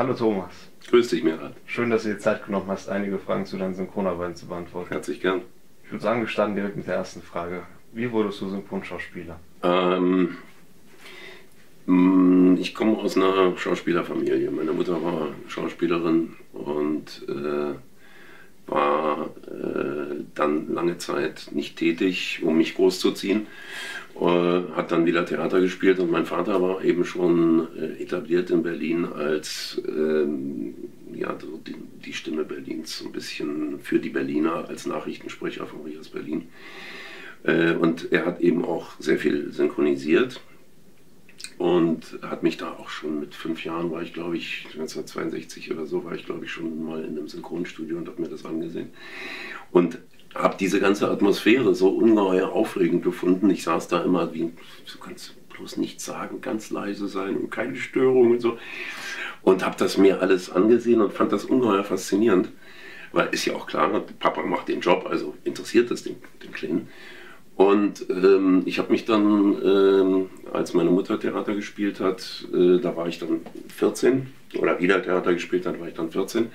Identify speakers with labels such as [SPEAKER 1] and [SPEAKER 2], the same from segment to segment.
[SPEAKER 1] Hallo Thomas.
[SPEAKER 2] Grüß dich, Merat.
[SPEAKER 1] Schön, dass du dir Zeit genommen hast, einige Fragen zu deinen Synchronarbeiten zu beantworten.
[SPEAKER 2] Herzlich gern.
[SPEAKER 1] Ich würde sagen, wir starten direkt mit der ersten Frage. Wie wurdest du Synchronschauspieler?
[SPEAKER 2] Ähm, mm, ich komme aus einer Schauspielerfamilie. Meine Mutter war Schauspielerin und äh, war äh, dann lange Zeit nicht tätig, um mich großzuziehen. Äh, hat dann wieder Theater gespielt und mein Vater war eben schon äh, etabliert in Berlin als ähm, ja, die, die, Stimme Berlins, so ein bisschen für die Berliner als Nachrichtensprecher von Rias Berlin. Äh, und er hat eben auch sehr viel synchronisiert und hat mich da auch schon mit fünf Jahren, war ich glaube ich, 1962 oder so, war ich glaube ich schon mal in einem Synchronstudio und habe mir das angesehen. Und habe diese ganze Atmosphäre so ungeheuer aufregend gefunden. Ich saß da immer wie, du kannst bloß nichts sagen, ganz leise sein und keine Störung und so. Und habe das mir alles angesehen und fand das ungeheuer faszinierend. Weil ist ja auch klar, Papa macht den Job, also interessiert das den, den Kleinen. Und ähm, ich habe mich dann, ähm, als meine Mutter Theater gespielt hat, äh, da war ich dann 14, oder wieder Theater gespielt hat, war ich dann 14.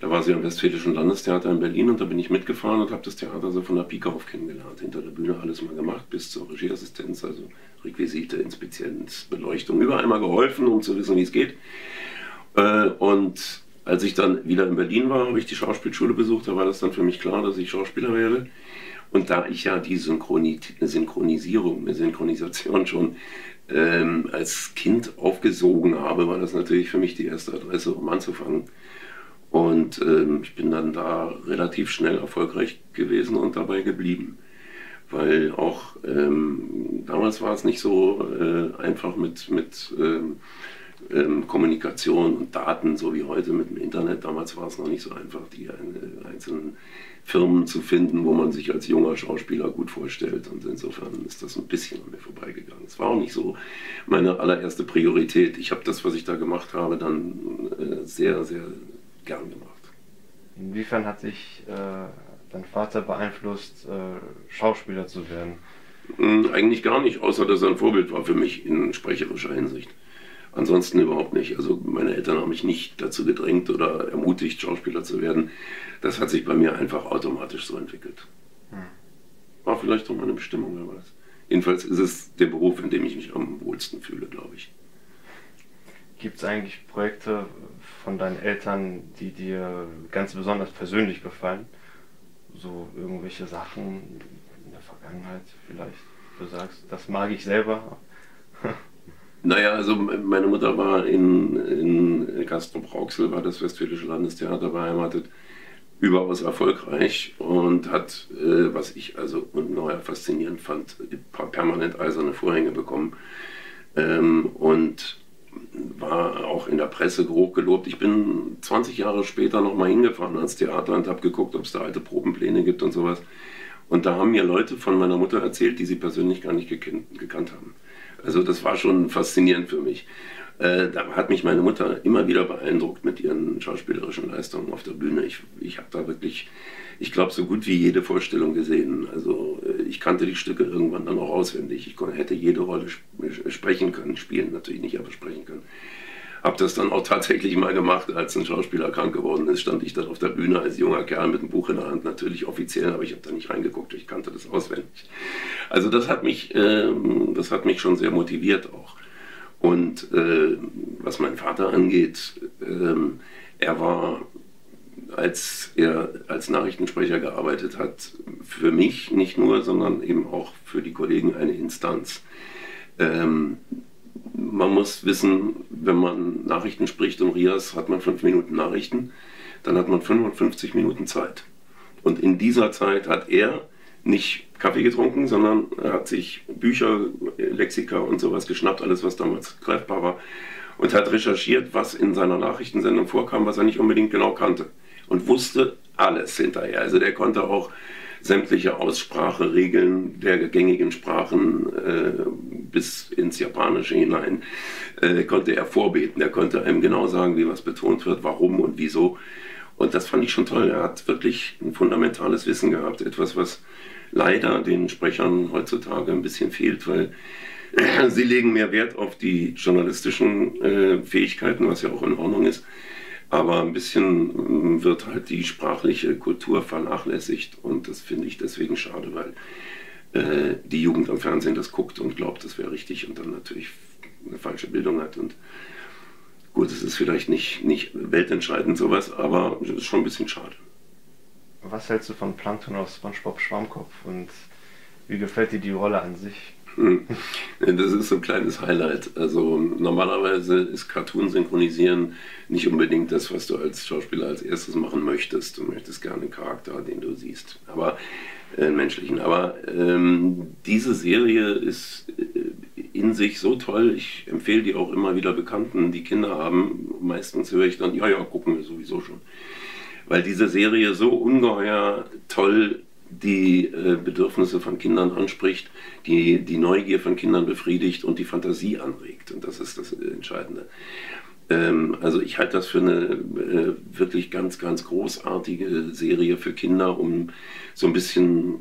[SPEAKER 2] Da war sie am Westfälischen Landestheater in Berlin und da bin ich mitgefahren und habe das Theater so von der Pike auf kennengelernt. Hinter der Bühne alles mal gemacht, bis zur Regieassistenz, also Requisite, Inspizienz, Beleuchtung, überall mal geholfen, um zu wissen, wie es geht. Äh, und als ich dann wieder in Berlin war, habe ich die Schauspielschule besucht, da war das dann für mich klar, dass ich Schauspieler werde. Und da ich ja die Synchroni Synchronisierung, Synchronisation schon ähm, als Kind aufgesogen habe, war das natürlich für mich die erste Adresse, um anzufangen. Und ähm, ich bin dann da relativ schnell erfolgreich gewesen und dabei geblieben. Weil auch ähm, damals war es nicht so äh, einfach mit, mit ähm, ähm, Kommunikation und Daten, so wie heute mit dem Internet. Damals war es noch nicht so einfach, die äh, einzelnen Firmen zu finden, wo man sich als junger Schauspieler gut vorstellt. Und insofern ist das ein bisschen an mir vorbeigegangen. Es war auch nicht so meine allererste Priorität. Ich habe das, was ich da gemacht habe, dann äh, sehr, sehr gern gemacht.
[SPEAKER 1] Inwiefern hat sich äh, dein Vater beeinflusst, äh, Schauspieler zu werden?
[SPEAKER 2] Hm, eigentlich gar nicht, außer dass er ein Vorbild war für mich in sprecherischer Hinsicht. Ansonsten überhaupt nicht. Also meine Eltern haben mich nicht dazu gedrängt oder ermutigt, Schauspieler zu werden. Das hat sich bei mir einfach automatisch so entwickelt. Hm. War vielleicht auch meine Bestimmung, wer weiß. Jedenfalls ist es der Beruf, in dem ich mich am wohlsten fühle, glaube ich.
[SPEAKER 1] Gibt es eigentlich Projekte von deinen Eltern, die dir ganz besonders persönlich gefallen? So irgendwelche Sachen in der Vergangenheit vielleicht? Du sagst, das mag ich selber.
[SPEAKER 2] Naja, also meine Mutter war in, in Castrop-Rauxel, war das Westfälische Landestheater beheimatet, überaus erfolgreich und hat, äh, was ich also ungeheuer faszinierend fand, permanent eiserne Vorhänge bekommen ähm, und war auch in der Presse grob gelobt. Ich bin 20 Jahre später nochmal hingefahren ans Theater und habe geguckt, ob es da alte Probenpläne gibt und sowas. Und da haben mir Leute von meiner Mutter erzählt, die sie persönlich gar nicht gekannt, gekannt haben. Also das war schon faszinierend für mich. Äh, da hat mich meine Mutter immer wieder beeindruckt mit ihren schauspielerischen Leistungen auf der Bühne. Ich, ich habe da wirklich, ich glaube, so gut wie jede Vorstellung gesehen. Also äh, ich kannte die Stücke irgendwann dann auch auswendig. Ich hätte jede Rolle sp sprechen können, spielen natürlich nicht, aber sprechen können. Habe das dann auch tatsächlich mal gemacht, als ein Schauspieler krank geworden ist, stand ich dann auf der Bühne als junger Kerl mit einem Buch in der Hand, natürlich offiziell, aber ich habe da nicht reingeguckt, ich kannte das auswendig. Also das hat mich, ähm, das hat mich schon sehr motiviert auch. Und äh, was mein Vater angeht, ähm, er war, als er als Nachrichtensprecher gearbeitet hat, für mich nicht nur, sondern eben auch für die Kollegen eine Instanz. Ähm, man muss wissen, wenn man Nachrichten spricht um Rias, hat man fünf Minuten Nachrichten, dann hat man 55 Minuten Zeit. Und in dieser Zeit hat er nicht Kaffee getrunken, sondern er hat sich Bücher, Lexika und sowas geschnappt, alles was damals greifbar war, und hat recherchiert, was in seiner Nachrichtensendung vorkam, was er nicht unbedingt genau kannte. Und wusste alles hinterher. Also der konnte auch sämtliche Ausspracheregeln der gängigen Sprachen äh, bis ins Japanische hinein äh, konnte er vorbeten. Er konnte einem genau sagen, wie was betont wird, warum und wieso. Und das fand ich schon toll. Er hat wirklich ein fundamentales Wissen gehabt. Etwas, was leider den Sprechern heutzutage ein bisschen fehlt, weil Sie legen mehr Wert auf die journalistischen äh, Fähigkeiten, was ja auch in Ordnung ist. Aber ein bisschen äh, wird halt die sprachliche Kultur vernachlässigt und das finde ich deswegen schade, weil äh, die Jugend am Fernsehen das guckt und glaubt, das wäre richtig und dann natürlich eine falsche Bildung hat. Und gut, es ist vielleicht nicht, nicht weltentscheidend sowas, aber es ist schon ein bisschen schade.
[SPEAKER 1] Was hältst du von Plankton aus SpongeBob Schwammkopf und wie gefällt dir die Rolle an sich?
[SPEAKER 2] Hm. Das ist so ein kleines Highlight. Also normalerweise ist Cartoon synchronisieren nicht unbedingt das, was du als Schauspieler als erstes machen möchtest. Du möchtest gerne einen Charakter, den du siehst, aber äh, menschlichen. Aber ähm, diese Serie ist äh, in sich so toll. Ich empfehle die auch immer wieder Bekannten, die Kinder haben. Meistens höre ich dann, ja, ja, gucken wir sowieso schon. Weil diese Serie so ungeheuer toll die äh, Bedürfnisse von Kindern anspricht, die die Neugier von Kindern befriedigt und die Fantasie anregt. Und das ist das Entscheidende. Ähm, also ich halte das für eine äh, wirklich ganz, ganz großartige Serie für Kinder, um so ein bisschen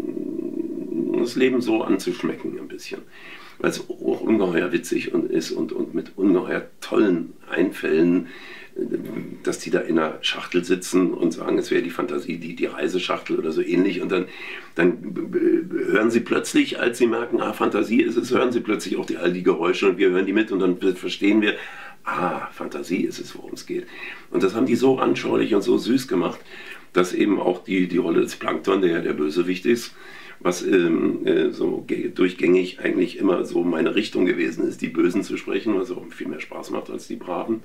[SPEAKER 2] das Leben so anzuschmecken, ein bisschen. Weil es auch ungeheuer witzig ist und mit ungeheuer tollen Einfällen dass die da in einer Schachtel sitzen und sagen, es wäre die Fantasie, die, die Reiseschachtel oder so ähnlich. Und dann, dann hören sie plötzlich, als sie merken, ah, Fantasie ist es, hören sie plötzlich auch die, all die Geräusche und wir hören die mit und dann verstehen wir, ah, Fantasie ist es, worum es geht. Und das haben die so anschaulich und so süß gemacht, dass eben auch die, die Rolle des Plankton, der ja der Bösewicht ist, was ähm, äh, so durchgängig eigentlich immer so meine Richtung gewesen ist, die Bösen zu sprechen, was auch viel mehr Spaß macht als die Braven.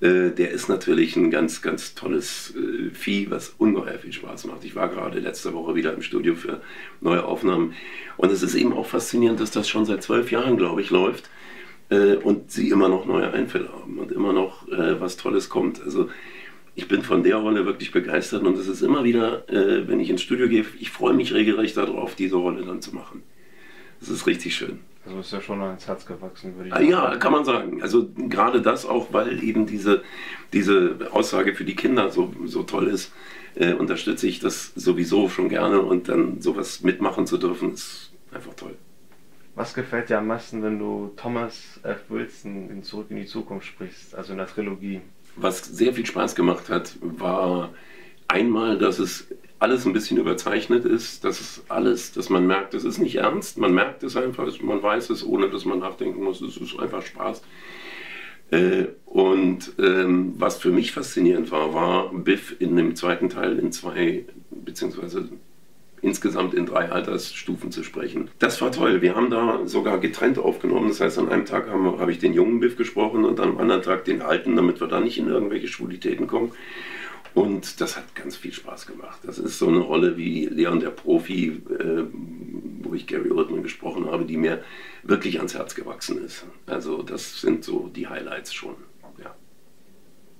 [SPEAKER 2] Äh, der ist natürlich ein ganz, ganz tolles äh, Vieh, was ungeheuer viel Spaß macht. Ich war gerade letzte Woche wieder im Studio für neue Aufnahmen und es ist eben auch faszinierend, dass das schon seit zwölf Jahren, glaube ich, läuft äh, und sie immer noch neue Einfälle haben und immer noch äh, was Tolles kommt. Also ich bin von der Rolle wirklich begeistert und es ist immer wieder, äh, wenn ich ins Studio gehe, ich freue mich regelrecht darauf, diese Rolle dann zu machen. Das ist richtig schön.
[SPEAKER 1] Also ist ja schon ans Herz gewachsen,
[SPEAKER 2] würde ich sagen. Ja, kann man sagen. Also gerade das auch, weil eben diese, diese Aussage für die Kinder so, so toll ist, äh, unterstütze ich das sowieso schon gerne und dann sowas mitmachen zu dürfen, ist einfach toll.
[SPEAKER 1] Was gefällt dir am meisten, wenn du Thomas F. Wilson in Zurück in die Zukunft sprichst, also in der Trilogie?
[SPEAKER 2] Was sehr viel Spaß gemacht hat, war einmal, dass es alles ein bisschen überzeichnet ist, dass es alles, dass man merkt, es ist nicht ernst, man merkt es einfach, man weiß es, ohne dass man nachdenken muss, es ist einfach Spaß. Äh, und ähm, was für mich faszinierend war, war Biff in dem zweiten Teil in zwei, beziehungsweise insgesamt in drei Altersstufen zu sprechen. Das war toll. Wir haben da sogar getrennt aufgenommen. Das heißt, an einem Tag habe hab ich den jungen Biff gesprochen und am anderen Tag den alten, damit wir da nicht in irgendwelche Schwulitäten kommen. Und das hat ganz viel Spaß gemacht. Das ist so eine Rolle wie Leon der Profi, äh, wo ich Gary Oldman gesprochen habe, die mir wirklich ans Herz gewachsen ist. Also das sind so die Highlights schon. Ja.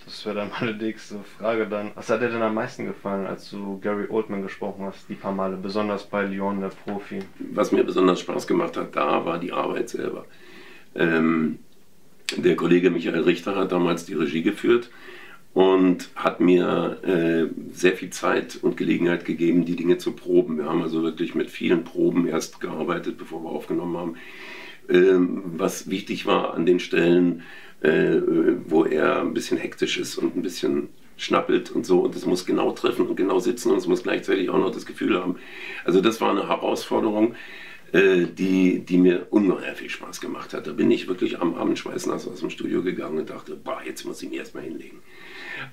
[SPEAKER 1] Das wäre dann meine nächste Frage dann. Was hat dir denn am meisten gefallen, als du Gary Oldman gesprochen hast, die paar Male, besonders bei Leon der Profi?
[SPEAKER 2] Was mir besonders Spaß gemacht hat, da war die Arbeit selber. Ähm, der Kollege Michael Richter hat damals die Regie geführt und hat mir äh, sehr viel Zeit und Gelegenheit gegeben, die Dinge zu proben. Wir haben also wirklich mit vielen Proben erst gearbeitet, bevor wir aufgenommen haben. Ähm, was wichtig war an den Stellen, äh, wo er ein bisschen hektisch ist und ein bisschen schnappelt und so und es muss genau treffen und genau sitzen und es muss gleichzeitig auch noch das Gefühl haben. Also das war eine Herausforderung, äh, die, die mir ungeheuer viel Spaß gemacht hat. Da bin ich wirklich am Abend schweißnass aus dem Studio gegangen und dachte, boah, jetzt muss ich mich erstmal hinlegen.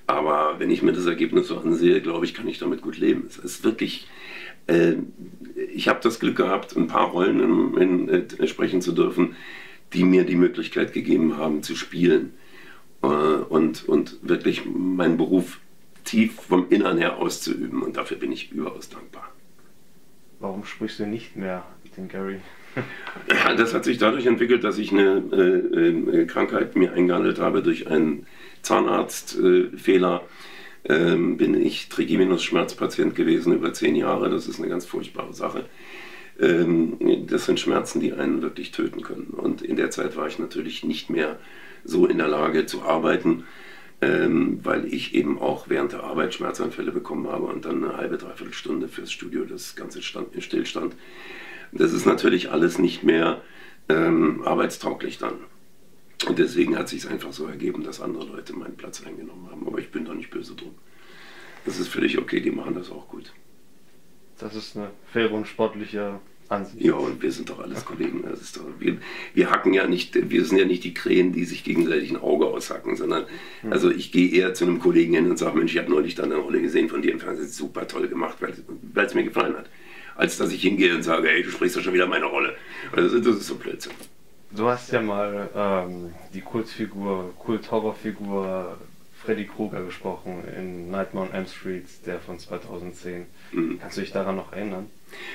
[SPEAKER 2] Aber wenn ich mir das Ergebnis so ansehe, glaube ich, kann ich damit gut leben. Es ist wirklich, äh, ich habe das Glück gehabt, ein paar Rollen in, in, äh, sprechen zu dürfen, die mir die Möglichkeit gegeben haben zu spielen äh, und, und wirklich meinen Beruf tief vom Innern her auszuüben. Und dafür bin ich überaus dankbar.
[SPEAKER 1] Warum sprichst du nicht mehr mit dem Gary?
[SPEAKER 2] Ja, das hat sich dadurch entwickelt, dass ich eine äh, äh Krankheit mir eingehandelt habe durch einen Zahnarztfehler ähm, bin ich Trigeminus-Schmerzpatient gewesen über zehn Jahre. Das ist eine ganz furchtbare Sache. Ähm, das sind Schmerzen, die einen wirklich töten können. Und in der Zeit war ich natürlich nicht mehr so in der Lage zu arbeiten, ähm, weil ich eben auch während der Arbeit Schmerzanfälle bekommen habe und dann eine halbe, dreiviertel Stunde fürs Studio das Ganze stand, stillstand. Das ist natürlich alles nicht mehr ähm, arbeitstauglich dann. Und deswegen hat sich einfach so ergeben, dass andere Leute meinen Platz eingenommen haben. Aber ich bin da nicht böse drum. Das ist völlig okay, die machen das auch gut.
[SPEAKER 1] Das ist eine faire und sportliche Ansicht.
[SPEAKER 2] Ja, und wir sind doch alles Kollegen. Das ist doch, wir, wir hacken ja nicht, wir sind ja nicht die Krähen, die sich gegenseitig ein Auge aushacken, sondern hm. also ich gehe eher zu einem Kollegen hin und sage, Mensch, ich habe neulich dann eine Rolle gesehen von dir im Fernsehen, super toll gemacht, weil es mir gefallen hat. Als dass ich hingehe und sage, hey, du sprichst doch schon wieder meine Rolle. Also das ist so Blödsinn.
[SPEAKER 1] Du hast ja mal ähm, die Kultfigur, Kult-Horrorfigur Freddy Krueger gesprochen in Nightmare on Elm Street, der von 2010. Mhm. Kannst du dich daran noch erinnern?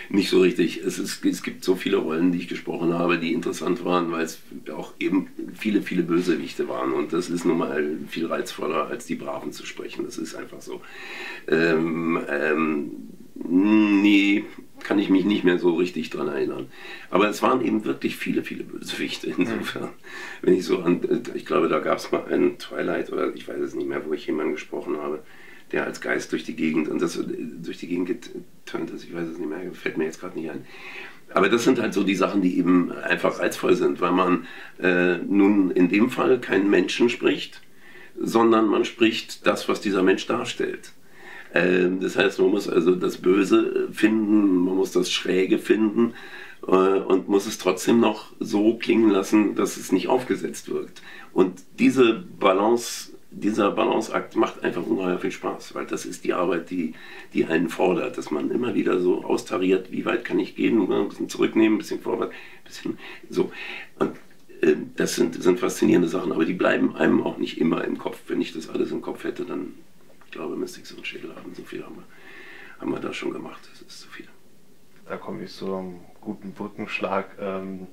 [SPEAKER 2] Nicht so richtig. Es, ist, es gibt so viele Rollen, die ich gesprochen habe, die interessant waren, weil es auch eben viele, viele Bösewichte waren. Und das ist nun mal viel reizvoller, als die Braven zu sprechen. Das ist einfach so. Ähm, ähm, nee, kann ich mich nicht mehr so richtig dran erinnern. Aber es waren eben wirklich viele, viele Bösewichte insofern. Wenn ich so an, ich glaube, da gab es mal einen Twilight oder ich weiß es nicht mehr, wo ich jemanden gesprochen habe, der als Geist durch die Gegend und das durch die Gegend geturnt ist. Ich weiß es nicht mehr, fällt mir jetzt gerade nicht ein. Aber das sind halt so die Sachen, die eben einfach reizvoll sind, weil man äh, nun in dem Fall keinen Menschen spricht, sondern man spricht das, was dieser Mensch darstellt. Ähm, das heißt, man muss also das Böse finden, man muss das Schräge finden äh, und muss es trotzdem noch so klingen lassen, dass es nicht aufgesetzt wirkt. Und diese Balance, dieser Balanceakt macht einfach ungeheuer viel Spaß, weil das ist die Arbeit, die, die einen fordert, dass man immer wieder so austariert, wie weit kann ich gehen, ein bisschen zurücknehmen, ein bisschen vorwärts, ein bisschen so. Und äh, das sind, sind faszinierende Sachen, aber die bleiben einem auch nicht immer im Kopf. Wenn ich das alles im Kopf hätte, dann ich glaube, müsste ich so einen Schädel haben. So viel haben wir, haben wir da schon gemacht. Das ist zu viel.
[SPEAKER 1] Da komme ich zu einem guten Brückenschlag. Ähm,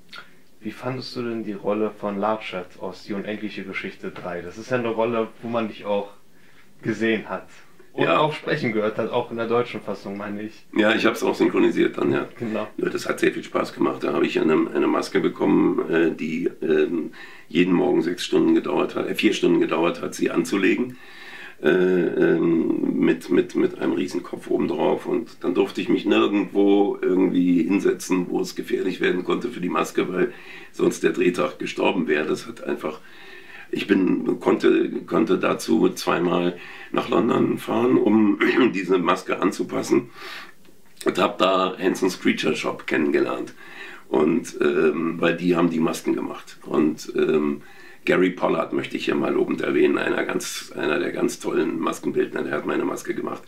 [SPEAKER 1] wie fandest du denn die Rolle von Larchat aus Die unendliche Geschichte 3? Das ist ja eine Rolle, wo man dich auch gesehen hat. Und ja. auch sprechen gehört hat, auch in der deutschen Fassung, meine ich.
[SPEAKER 2] Ja, ich habe es auch synchronisiert dann, ja. Genau. Das hat sehr viel Spaß gemacht. Da habe ich eine, eine Maske bekommen, äh, die äh, jeden Morgen sechs Stunden gedauert hat, äh, vier Stunden gedauert hat, sie anzulegen ähm, mit, mit, mit einem Riesenkopf oben drauf. Und dann durfte ich mich nirgendwo irgendwie hinsetzen, wo es gefährlich werden konnte für die Maske, weil sonst der Drehtag gestorben wäre. Das hat einfach. Ich bin, konnte, konnte dazu zweimal nach London fahren, um diese Maske anzupassen und habe da Hanson's Creature Shop kennengelernt. Und ähm, weil die haben die Masken gemacht. Und ähm, Gary Pollard möchte ich hier mal lobend erwähnen, einer, ganz, einer der ganz tollen Maskenbildner, der hat meine Maske gemacht.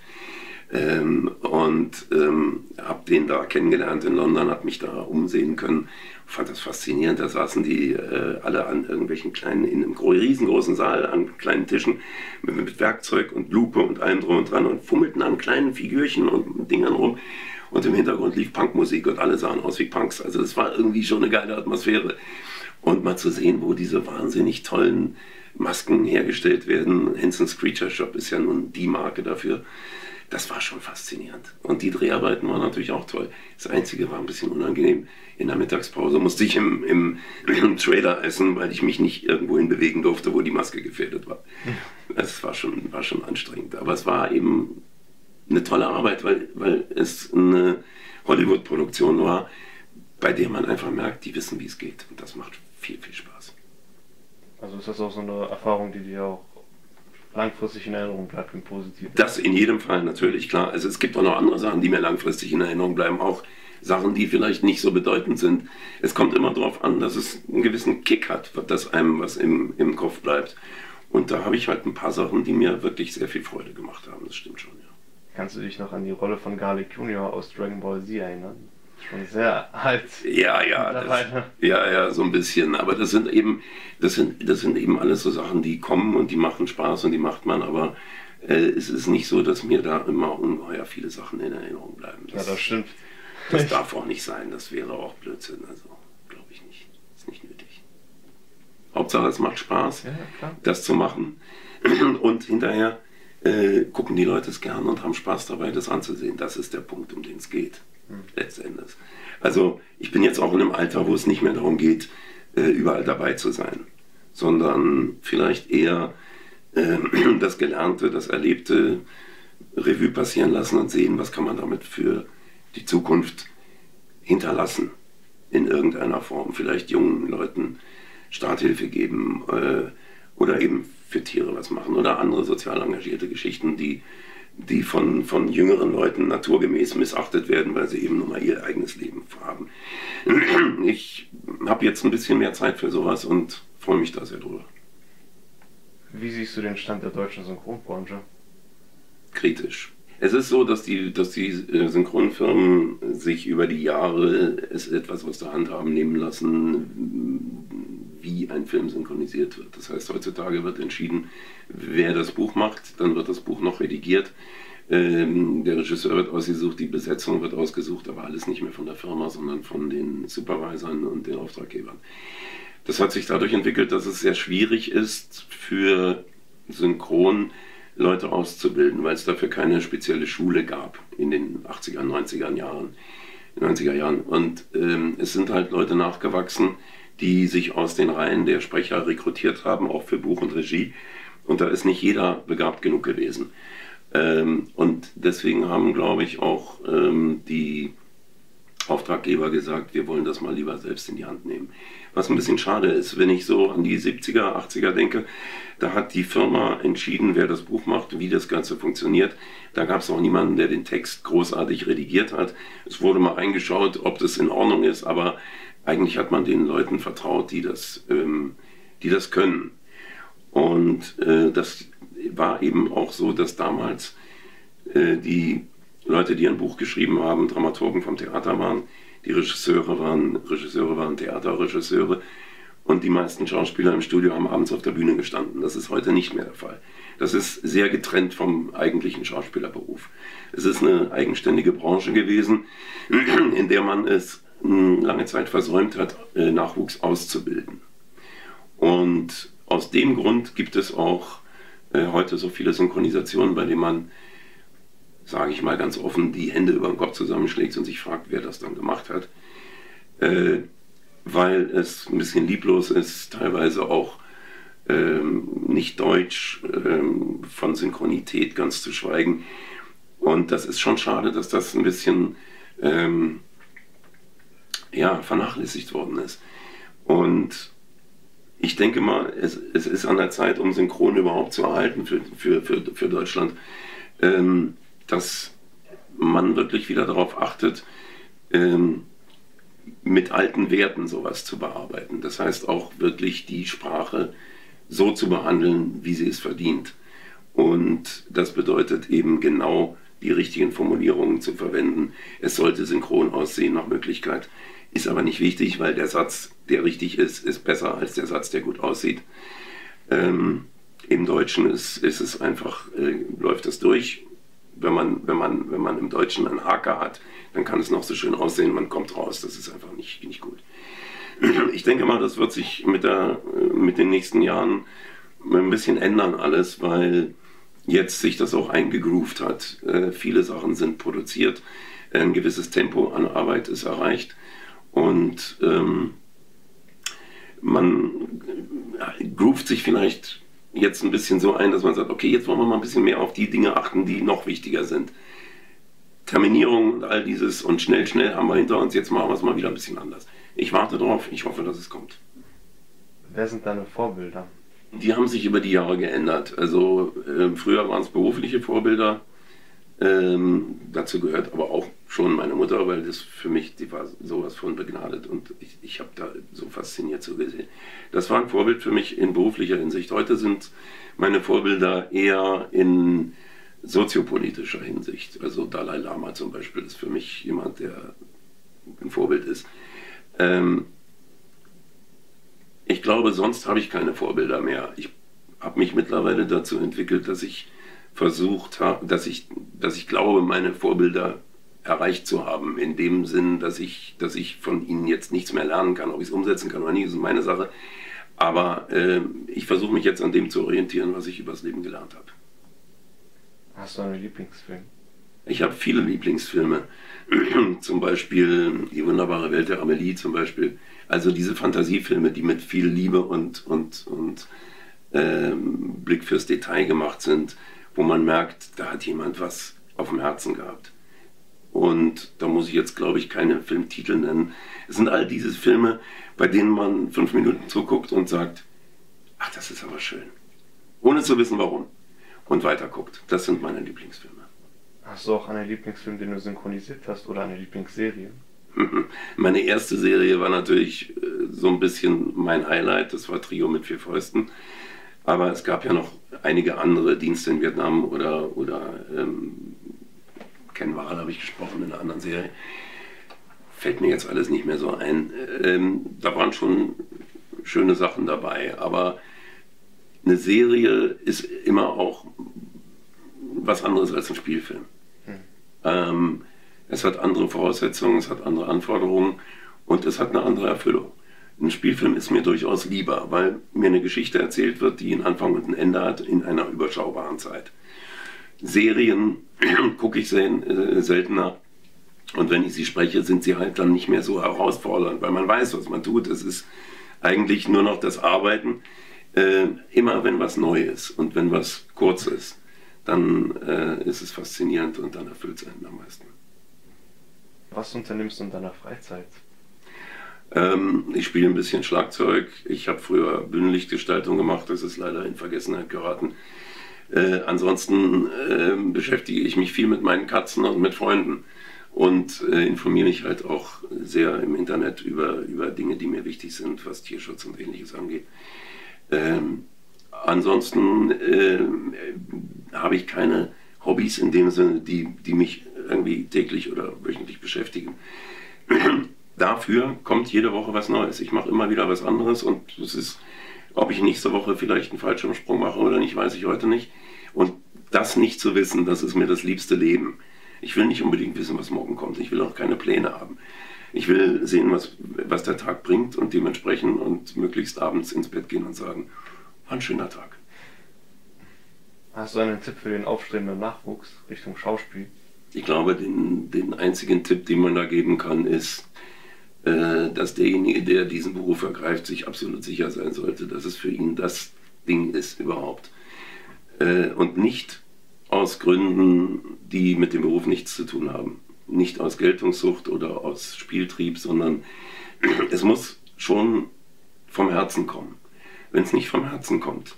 [SPEAKER 2] Ähm, und ähm, habe den da kennengelernt in London, habe mich da umsehen können, fand das faszinierend. Da saßen die äh, alle an irgendwelchen kleinen, in einem riesengroßen Saal an kleinen Tischen mit, mit, Werkzeug und Lupe und allem drum und dran und fummelten an kleinen Figürchen und Dingern rum. Und im Hintergrund lief Punkmusik und alle sahen aus wie Punks. Also das war irgendwie schon eine geile Atmosphäre. Und mal zu sehen, wo diese wahnsinnig tollen Masken hergestellt werden. Hanson's Creature Shop ist ja nun die Marke dafür. Das war schon faszinierend. Und die Dreharbeiten waren natürlich auch toll. Das Einzige war ein bisschen unangenehm. In der Mittagspause musste ich im, im, im Trailer essen, weil ich mich nicht irgendwohin bewegen durfte, wo die Maske gefährdet war. Das war schon, war schon anstrengend. Aber es war eben eine tolle Arbeit, weil, weil es eine Hollywood-Produktion war, bei der man einfach merkt, die wissen, wie es geht. Und das macht viel, viel Spaß.
[SPEAKER 1] Also ist das auch so eine Erfahrung, die dir auch langfristig in Erinnerung bleibt und positiv?
[SPEAKER 2] Das in jedem Fall natürlich, klar. Also es gibt auch noch andere Sachen, die mir langfristig in Erinnerung bleiben, auch Sachen, die vielleicht nicht so bedeutend sind. Es kommt immer darauf an, dass es einen gewissen Kick hat, dass einem was im, im Kopf bleibt. Und da habe ich halt ein paar Sachen, die mir wirklich sehr viel Freude gemacht haben. Das stimmt schon, ja.
[SPEAKER 1] Kannst du dich noch an die Rolle von Garlic Jr. aus Dragon Ball Z erinnern? Schon sehr alt.
[SPEAKER 2] Ja, ja, das, ja, ja, so ein bisschen. Aber das sind eben, das sind, das sind eben alles so Sachen, die kommen und die machen Spaß und die macht man. Aber äh, es ist nicht so, dass mir da immer ungeheuer viele Sachen in Erinnerung bleiben.
[SPEAKER 1] Das, ja, das stimmt.
[SPEAKER 2] Das darf auch nicht sein. Das wäre auch Blödsinn. Also glaube ich nicht. Ist nicht nötig. Hauptsache, es macht Spaß, ja, das zu machen. Und hinterher äh, gucken die Leute es gern und haben Spaß dabei, das anzusehen. Das ist der Punkt, um den es geht letztendlich. Also ich bin jetzt auch in einem Alter, wo es nicht mehr darum geht, äh, überall dabei zu sein, sondern vielleicht eher äh, das Gelernte, das Erlebte Revue passieren lassen und sehen, was kann man damit für die Zukunft hinterlassen. in irgendeiner Form, vielleicht jungen Leuten Starthilfe geben äh, oder eben für Tiere was machen oder andere sozial engagierte Geschichten, die, die von, von jüngeren Leuten naturgemäß missachtet werden, weil sie eben nur mal ihr eigenes Leben haben. Ich habe jetzt ein bisschen mehr Zeit für sowas und freue mich da sehr drüber.
[SPEAKER 1] Wie siehst du den Stand der deutschen Synchronbranche?
[SPEAKER 2] Kritisch. Es ist so, dass die, dass die äh, Synchronfirmen sich über die Jahre es etwas aus der Hand haben nehmen lassen, wie ein Film synchronisiert wird. Das heißt, heutzutage wird entschieden, wer das Buch macht, dann wird das Buch noch redigiert. Ähm, der Regisseur wird ausgesucht, die Besetzung wird ausgesucht, aber alles nicht mehr von der Firma, sondern von den Supervisern und den Auftraggebern. Das hat sich dadurch entwickelt, dass es sehr schwierig ist für Synchron Leute auszubilden, weil es dafür keine spezielle Schule gab in den 80er, 90er Jahren. 90er Jahren. Und ähm, es sind halt Leute nachgewachsen, die sich aus den Reihen der Sprecher rekrutiert haben, auch für Buch und Regie. Und da ist nicht jeder begabt genug gewesen. Ähm, und deswegen haben, glaube ich, auch ähm, die Auftraggeber gesagt, wir wollen das mal lieber selbst in die Hand nehmen. Was ein bisschen schade ist, wenn ich so an die 70er, 80er denke, da hat die Firma entschieden, wer das Buch macht, wie das Ganze funktioniert. Da gab es auch niemanden, der den Text großartig redigiert hat. Es wurde mal eingeschaut, ob das in Ordnung ist, aber eigentlich hat man den Leuten vertraut, die das, ähm, die das können. Und äh, das war eben auch so, dass damals äh, die Leute, die ein Buch geschrieben haben, Dramaturgen vom Theater waren, die Regisseure waren, Regisseure waren Theaterregisseure und die meisten Schauspieler im Studio haben abends auf der Bühne gestanden. Das ist heute nicht mehr der Fall. Das ist sehr getrennt vom eigentlichen Schauspielerberuf. Es ist eine eigenständige Branche gewesen, in der man es lange Zeit versäumt hat, äh, Nachwuchs auszubilden. Und aus dem Grund gibt es auch äh, heute so viele Synchronisationen, bei denen man sage ich mal ganz offen, die Hände über den Kopf zusammenschlägt und sich fragt, wer das dann gemacht hat. Äh, weil es ein bisschen lieblos ist, teilweise auch ähm, nicht deutsch, ähm, von Synchronität ganz zu schweigen. Und das ist schon schade, dass das ein bisschen ähm, ja, vernachlässigt worden ist. Und ich denke mal, es, es, ist an der Zeit, um Synchron überhaupt zu erhalten für, für, für, für Deutschland, ähm, dass man wirklich wieder darauf achtet, ähm, mit alten Werten sowas zu bearbeiten. Das heißt auch wirklich die Sprache so zu behandeln, wie sie es verdient. Und das bedeutet eben genau die richtigen Formulierungen zu verwenden. Es sollte synchron aussehen nach Möglichkeit. Ist aber nicht wichtig, weil der Satz, der richtig ist, ist besser als der Satz, der gut aussieht. Ähm, Im Deutschen ist, ist es einfach, äh, läuft das durch wenn man, wenn man, wenn man im Deutschen einen Haker hat, dann kann es noch so schön aussehen, man kommt raus. Das ist einfach nicht, nicht gut. Ich denke mal, das wird sich mit, der, mit den nächsten Jahren ein bisschen ändern alles, weil jetzt sich das auch eingegroovt hat. Äh, viele Sachen sind produziert, ein gewisses Tempo an Arbeit ist erreicht und ähm, man groovt sich vielleicht jetzt ein bisschen so ein, dass man sagt, okay, jetzt wollen wir mal ein bisschen mehr auf die Dinge achten, die noch wichtiger sind. Terminierung und all dieses und schnell, schnell haben wir hinter uns, jetzt machen wir es mal wieder ein bisschen anders. Ich warte drauf, ich hoffe, dass es kommt.
[SPEAKER 1] Wer sind deine Vorbilder?
[SPEAKER 2] Die haben sich über die Jahre geändert. Also äh, früher waren es berufliche Vorbilder, ähm, dazu gehört aber auch schon meine Mutter, weil das für mich, die war sowas von begnadet und ich, ich habe da so fasziniert so gesehen. Das war ein Vorbild für mich in beruflicher Hinsicht. Heute sind meine Vorbilder eher in soziopolitischer Hinsicht. Also Dalai Lama zum Beispiel ist für mich jemand, der ein Vorbild ist. Ähm, ich glaube, sonst habe ich keine Vorbilder mehr. Ich habe mich mittlerweile dazu entwickelt, dass ich versucht habe, dass ich, dass ich glaube, meine Vorbilder erreicht zu haben, in dem Sinn, dass ich, dass ich von ihnen jetzt nichts mehr lernen kann. Ob ich es umsetzen kann oder nicht, ist meine Sache. Aber äh, ich versuche mich jetzt an dem zu orientieren, was ich übers Leben gelernt habe.
[SPEAKER 1] Hast du einen Lieblingsfilm?
[SPEAKER 2] Ich habe viele Lieblingsfilme. zum Beispiel Die wunderbare Welt der Amelie zum Beispiel. Also diese Fantasiefilme, die mit viel Liebe und, und, und ähm, Blick fürs Detail gemacht sind wo man merkt, da hat jemand was auf dem Herzen gehabt. Und da muss ich jetzt, glaube ich, keine Filmtitel nennen. Es sind all diese Filme, bei denen man fünf Minuten zuguckt und sagt, ach, das ist aber schön. Ohne zu wissen, warum. Und weiterguckt. Das sind meine Lieblingsfilme.
[SPEAKER 1] Hast du auch einen Lieblingsfilm, den du synchronisiert hast oder eine Lieblingsserie?
[SPEAKER 2] Meine erste Serie war natürlich äh, so ein bisschen mein Highlight. Das war Trio mit vier Fäusten. Aber es gab ja noch einige andere Dienste in Vietnam oder, oder ähm, Ken Wahl habe ich gesprochen in einer anderen Serie. Fällt mir jetzt alles nicht mehr so ein. Ähm, da waren schon schöne Sachen dabei, aber eine Serie ist immer auch was anderes als ein Spielfilm. Hm. Ähm, es hat andere Voraussetzungen, es hat andere Anforderungen und es hat eine andere Erfüllung. Ein Spielfilm ist mir durchaus lieber, weil mir eine Geschichte erzählt wird, die einen Anfang und ein Ende hat in einer überschaubaren Zeit. Serien gucke ich äh, seltener und wenn ich sie spreche, sind sie halt dann nicht mehr so herausfordernd, weil man weiß, was man tut. Es ist eigentlich nur noch das Arbeiten. Äh, immer wenn was neu ist und wenn was kurz ist, dann äh, ist es faszinierend und dann erfüllt es einen am meisten.
[SPEAKER 1] Was unternimmst du in deiner Freizeit?
[SPEAKER 2] Ähm, ich spiele ein bisschen Schlagzeug. Ich habe früher Bühnenlichtgestaltung gemacht, das ist leider in Vergessenheit geraten. Äh, ansonsten äh, beschäftige ich mich viel mit meinen Katzen und mit Freunden und äh, informiere mich halt auch sehr im Internet über, über Dinge, die mir wichtig sind, was Tierschutz und ähnliches angeht. Ähm, ansonsten äh, habe ich keine Hobbys in dem Sinne, die, die mich irgendwie täglich oder wöchentlich beschäftigen. Dafür kommt jede Woche was Neues. Ich mache immer wieder was anderes und es ist, ob ich nächste Woche vielleicht einen Fallschirmsprung mache oder nicht, weiß ich heute nicht. Und das nicht zu wissen, das ist mir das liebste Leben. Ich will nicht unbedingt wissen, was morgen kommt. Ich will auch keine Pläne haben. Ich will sehen, was, was der Tag bringt und dementsprechend und möglichst abends ins Bett gehen und sagen, war ein schöner Tag.
[SPEAKER 1] Hast du einen Tipp für den aufstrebenden Nachwuchs Richtung Schauspiel?
[SPEAKER 2] Ich glaube, den, den einzigen Tipp, den man da geben kann, ist, dass derjenige, der diesen Beruf ergreift, sich absolut sicher sein sollte, dass es für ihn das Ding ist überhaupt. Äh, und nicht aus Gründen, die mit dem Beruf nichts zu tun haben. Nicht aus Geltungssucht oder aus Spieltrieb, sondern es muss schon vom Herzen kommen. Wenn es nicht vom Herzen kommt,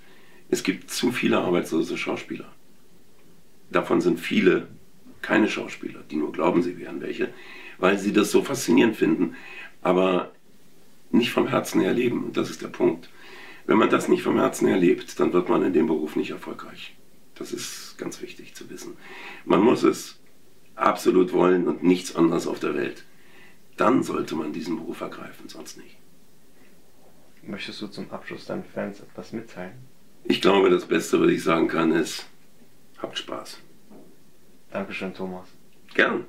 [SPEAKER 2] es gibt zu viele arbeitslose Schauspieler. Davon sind viele keine Schauspieler, die nur glauben, sie wären welche, weil sie das so faszinierend finden, aber nicht vom Herzen erleben. Und das ist der Punkt. Wenn man das nicht vom Herzen erlebt, dann wird man in dem Beruf nicht erfolgreich. Das ist ganz wichtig zu wissen. Man muss es absolut wollen und nichts anderes auf der Welt. Dann sollte man diesen Beruf ergreifen, sonst nicht.
[SPEAKER 1] Möchtest du zum Abschluss deinen Fans etwas mitteilen?
[SPEAKER 2] Ich glaube, das Beste, was ich sagen kann, ist, habt Spaß.
[SPEAKER 1] Dankeschön, Thomas.
[SPEAKER 2] Gern.